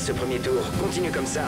Ce premier tour. Continue comme ça.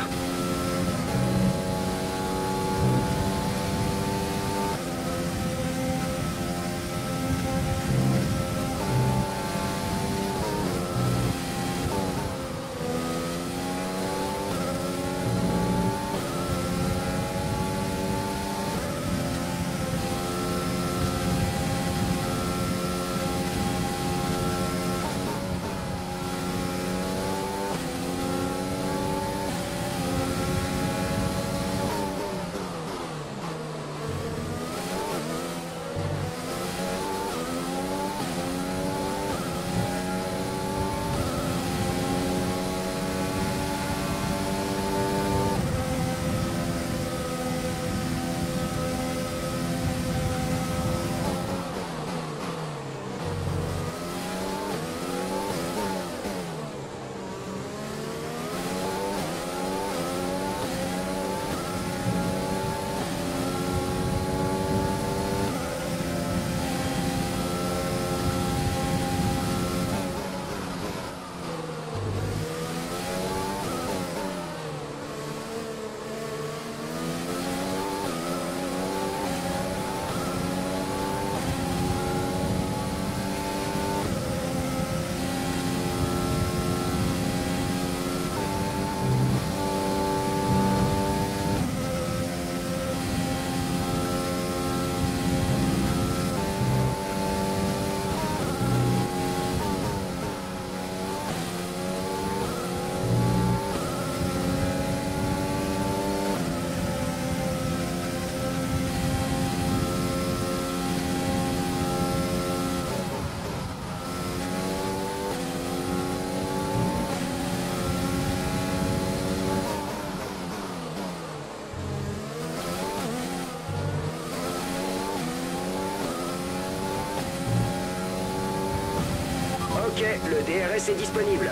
Le DRS est disponible.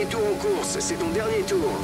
Dernier tour en course, c'est ton dernier tour.